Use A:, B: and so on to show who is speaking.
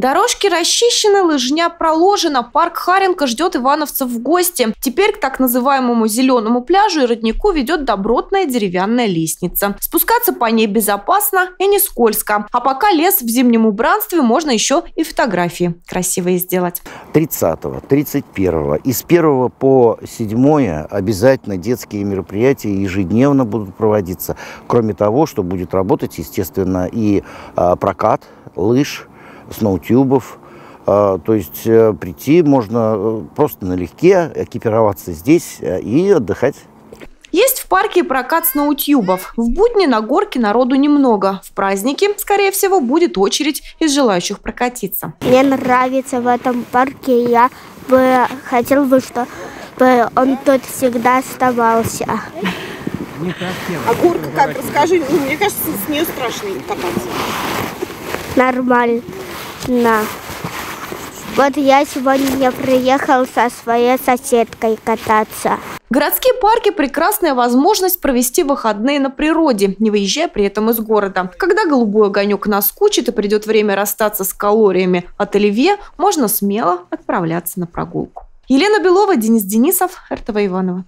A: Дорожки расчищены, лыжня проложена, парк Харенко ждет ивановцев в гости. Теперь к так называемому зеленому пляжу и роднику ведет добротная деревянная лестница. Спускаться по ней безопасно и не скользко. А пока лес в зимнем убранстве, можно еще и фотографии красивые сделать.
B: 30, 31 и с 1 по 7 обязательно детские мероприятия ежедневно будут проводиться. Кроме того, что будет работать, естественно, и а, прокат лыж, сноутюбов. А, то есть э, прийти можно э, просто налегке, экипироваться здесь э, и отдыхать.
A: Есть в парке прокат сноутюбов. В будни на горке народу немного. В праздники, скорее всего, будет очередь из желающих прокатиться.
C: Мне нравится в этом парке. Я бы хотел бы, чтобы он тут всегда оставался.
D: А горка как? Расскажи. Мне кажется, с нее страшно кататься.
C: Нормально. Вот я сегодня приехал со своей соседкой кататься.
A: Городские парки – прекрасная возможность провести выходные на природе, не выезжая при этом из города. Когда голубой огонек наскучит и придет время расстаться с калориями от оливье, можно смело отправляться на прогулку. Елена Белова, Денис Денисов, РТВ Иванова.